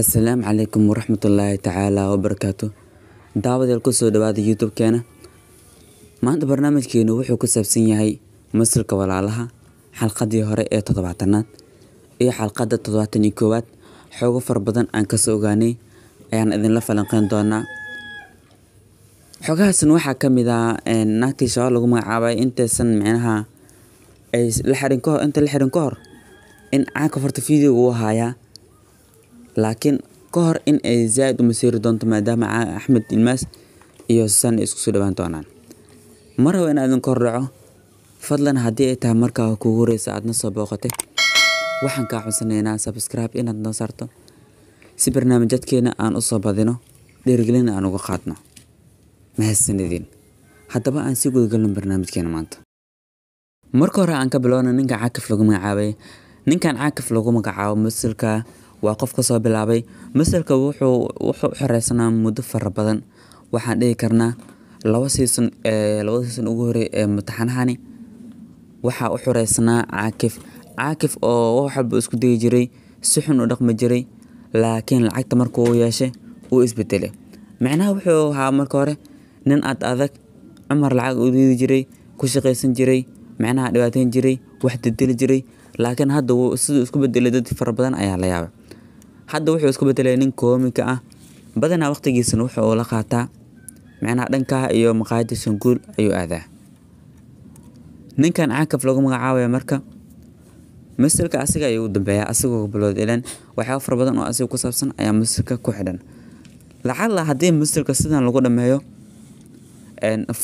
Asalaamu calaykum waraxmatullaahi tacaala wabarakaatu daawadeel ku soo dhawaada youtube-keena maanta barnaamijkeenu wuxuu ku saabsan yahay masalka walaalaha xalqadii hore ee toddobaatanaad iyo xalqadda toddobaatan iyo koowaad xoogo fara badan aan ka soo ogaanay ayaan idinla falanqeyn doonaa. Xogahaasna waxaa ka mid ah naagtii shabaab lagu magacaabay intaysan micnaha ay la xirin kahor inta la xirin ka hor in caanka horta video uu haayaa laakiin ka hor in ay zaaid u masiiri doonto maadaama axmed ilmaas iyo susan ay isku soo dhawaan doonaan. Mar rabo inaan idin kordhaco fadlan haddii ay tahay markaa kugu horeysa aadna soo booqatay. Waxaan kaa codsanaynaa subscribe inaad noo saarto. Si barnaamijyadkeena aan u soo badino dhiirigelin aan uga qaadno. Mahadsanidin haddaba aan sii gudagalno barnaamijkeena maanta. Marka hore aan ka bilowna ninka caakif lagu magacaabay. Ninkan caakif lagu magacaabo masalka waa qof ka soo bilaabay. Masalka wuxuu xoreysanaa muddo fara badan. Waxaan dhihi karnaa laba ee labada season ugu horey ee mutaxanahani waxaa u xoreysanaa caakif. Caakif oo wax isku dayi jiray si xun u dhaqmi jiray laakiin lacagta markuu u yeeshay uu isbedelay. Micnaha wuxuu ahaa marka hore nin ad adag cumar lacag u diidi jiray ku shaqaysan jiray micnaha dhibaateyn jiray wax dildili jiray. Laakiin hadda siduu isku bedelay dad fara badan ayaa la yaabay hadda wuxuu isku bedelay nin koomika ah. Badanaa waqtigiisana wuxuu la qaataa. Micnaha dhankaa iyo maqaayadda shanguul ayuu aadaa. Ninkan caakaf lagu magacaabaya marka masalka asiga ayuu u dambeeyaa asigoo bilood ilan. Waxyaaba fara badan oo asiga ku saabsan ayaa masalka ku xidhan. Lacala haddii masalka sidan lagu dhameeyo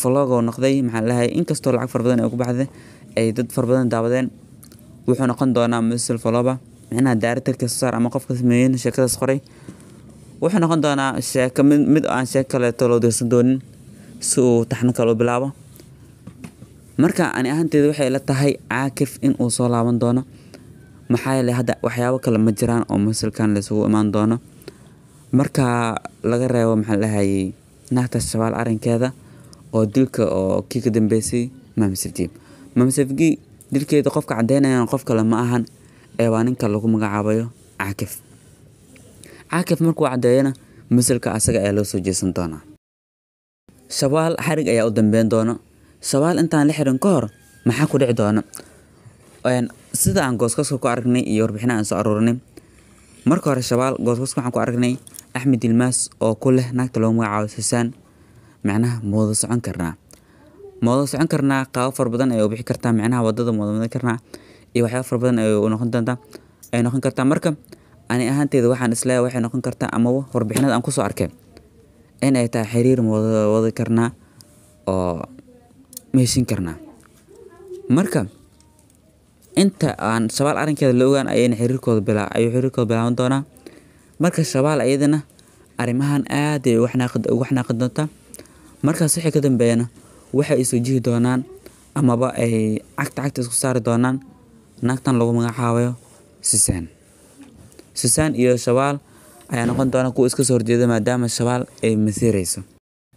vlogoo noqday maxaa lahay inkastoo lacag fara badan ay ku baxday ay dad fara badan daawadeen wuxuu noqon doonaa masal vloba micnaha directorka soo saar ama qofka sameeyen sheekadaas qoray. Wuxuu noqon doonaa sheeko mid aan sheeko kaleeto loo dirsan doonin si uu taxno kale u bilaabo. Marka ani ahaanteeda waxay la tahay caakif in soo laaban doono. Maxaa yeelay hadda waxyaabo kale ma jiraan oo masalkan laysugu imaan doono. Marka laga reebo maxaa lahayay naagta shabaal arrinkeeda oo dilka oo kii ka dambeysay maamsafdiib maamsafgii dilkeeda qofka caddeynayana qof kale ma ahan ee waa ninka lagu magacaabayo caakif. Caakif markuu caddeeyana masalka asaga ayaa loo soo jeesan doonaa. Shabaal xarig ayaa u dambeyn doono. Shabaal intaan la xirin ka hor maxaa ku dhici doona? Sida aan gooskoska ku aragnay iyo warbixina aan soo aruurinay marka hore shabaal gooskoska waxaan ku aragnay axmed ilmaas oo ku leh naagta loogu magacaabo susaan macnaha moodo socon karnaa. Moodo socon karnaa qaabo fara badan ay u bixi kartaa micnaha waddada moodo madan karnaa iyo waxyaaba fara badan ay noqon doontaa ay noqon kartaa. Marka ani ahaanteeda waxaan is leeyahay waxay noqon kartaa amaba warbixinada aan ku soo arkay. In ay tahay xiriir wadi karnaa oo meeshin karnaa. Marka inta aan shabaal arrinkeeda la ogaan ayayna xiriirkooda bilaa ayuu xiriirkooda bilaaban doonaa. Marka shabaal ayadana arrimahan aad ay xanaaqi doontaa markaas wixii ka dambeeyana waxay isu jihi doonaan amaba ay cagta cagta isku saari doonaan naagtan lagu magacaabayo susaan susaan iyo shabaal ayaa noqon doona kuwa iska soo horjeeda maadaama shabaal ay masiirayso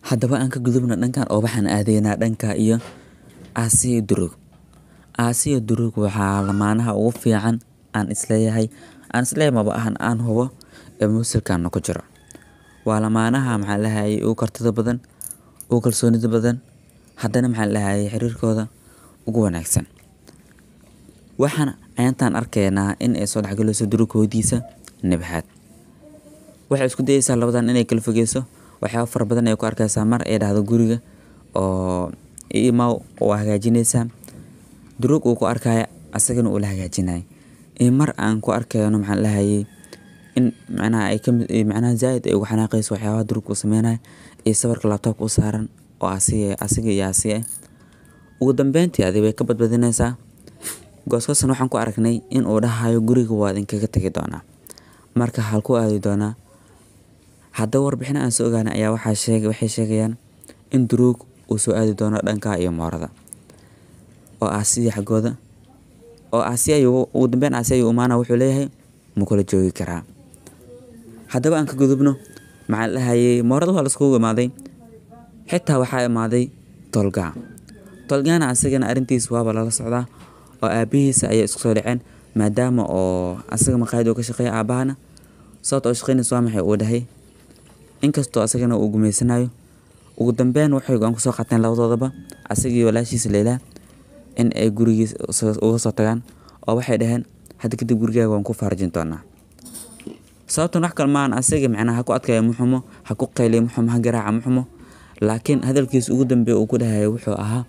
haddaba aan ka gudubna dhankan oo waxaan aadaynaa dhanka iyo aasiya durug. Aasiya durug waxaa lamaanaha ugu fiican aan is leeyahay aan is leeyahay maba ahan aan hubo ee musalkana ku jiro. Waa lamaanaha maxaa lahayay ugu kartida badan ugu kalsoonida badan haddana maxaa lahayay xiriirkooda ugu wanaagsan waxaan ayaantaan arkaynaa in ay soo dhexgalayso durug hoodiisa nabxaad. Waxay isku dayeysaa labadan inay kala fogeyso. Waxyaaba fara badan ay ku arkaysaa mar ay dhahdo guriga oo imaw oo hagaajinaysaa durug uu ku arkaya asagana uu la hagaajinaya mar aan ku arkayno maxaa lahayay in macnaha ay ka macnaha zaaid ay ugu xanaaqayso waxyaabaha durug uu sameynayo iyo sawirka laabtoobka u saaran oo asiga iyo asiga ugu dambeyntii adi way ka badbadinaysaa gooskosan waxaan ku aragnay in uu dhahayo guriga waa idinkaga tegi doonaa. Marka halku aadi doonaa haddaba warbixino aan soo ogaanay ayaa waxaa sheeg waxay sheegayaan in duruug uu soo aadi doono dhanka iyo moorada. Oo aasiya xaggooda oo aasiya ayuu ugu dambeyn aasiya ayuu imaana wuxuu leeyahay ma kula joogi karaa. Haddaba aan ka gudubno maxaa la dhahayay moorada waa laiskugu imaaday. Xitaa waxaa imaaday tolgaa. Tolgaana asagana arrintiis waaba lala socdaa oo aabihiisa ayay isku soo dhaceen maadaama oo asaga maqaayad ka shaqeeya aabahana. Sababta oo shaqeynaysa waa maxay uu dhahay? Inkastoo asagana uu gumeysanayo ugu dambeyn waxay go'aan ku soo qaateen labadoodaba asagii walaashiisa leylaa in ay gurigiis uga soo tagaan oo waxay dhaheen hadda kadib gurigaaga waan ku faarjin doonaa. Sababtan wax kale maahan asaga macnaha ha ku adkaya muxumo ha ku qayliya muxumo ha garaaca muxumo laakiin hadalkiisa ugu dambeeya uu ku dhahaya wuxuu ahaa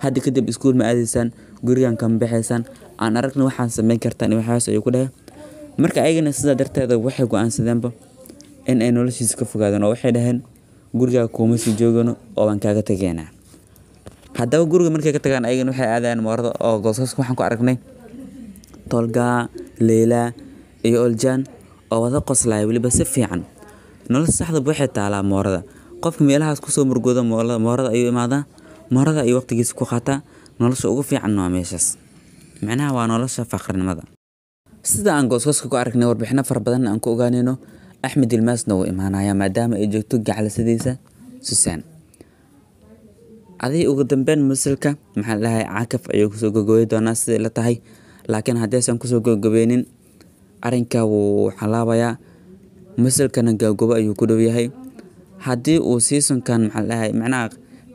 hadda kadib iskuul ma aadaysaan gurigan kama baxaysaan aan aragna waxaan sameyn kartaan waxaas ayuu ku dhahay. Marka ayagana sidaa darteeda waxay go'aansadeenba in ay noloshiisa ka fogaadeen oo waxay dhaheen gurigaa kuuma sii joogano oo waan kaaga tegeynaa haddaba guriga markay ka tagaan ayagana waxay aadayaan moorada oo goosaska waxaan ku aragnay. Tolgaa leylaa iyo oljaan oo wada qoslaya weliba si fiican. Nolosha saxdaba waxay taalaa moorada. Qofka meelahaas ku soo murgooda moorada ayuu imaadaa moorada ayuu waqtigiisa ku qaataa nolosha ugu fiican waa meeshaas. Micnaha waa nolosha faqrinimada sida aan gooskoska ku aragnay warbixino fara badan aan ku ogaanayno axmed ilmaasna wuu imaanaya maadaama ay joogto gaclasadiisa susaan adig ugu dambeyn musalka maxaa dhahay caakaf ayuu ku soo gogobey doonaa siday la tahay laakiin haddaysan ku soo gogobeynin arrinka wuu xalaabayaa musalkana gaagobo ayuu ku dhow yahay. Haddii uu seasonkan maxaa dhahay macnaha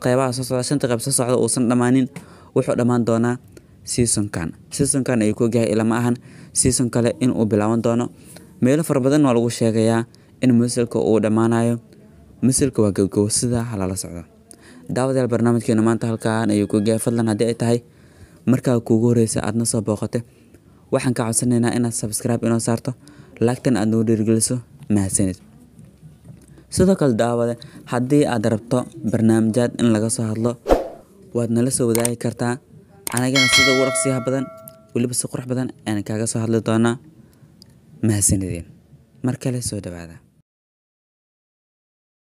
qeybaha soo socda shanta qeyb soo socda uusan dhammaanin wuxuu dhammaan doonaa seasonkan seasonkan ayuu ku ogyahay ilama ahan. Season kale inuu bilaaban doono. Meelo fara badan waa lagu sheegayaa in musalka uu dhammaanayo. Musalka waa gabgabo sidaa halala socdo. Daawadayaal barnaamijkeena maanta halkaan ayuu ku ogyahay fadlan haddii ay tahay markaa kuugu horeysa aadna soo booqatay waxaan ka codsanaynaa inaad subscribe inoo saarto. Laagtan aad nagu dhiirgeliso mahadsanid. Sidoo kale daawade haddii aad rabto barnaamijyaad in laga soo hadlo waad nala soo wadaagi kartaa. Anagana sida ugu dhaqsiyaha badan weliba si qurux badan ayaan kaaga soo hadli doonaa. Mahadsanideen mar kale soo dhawaada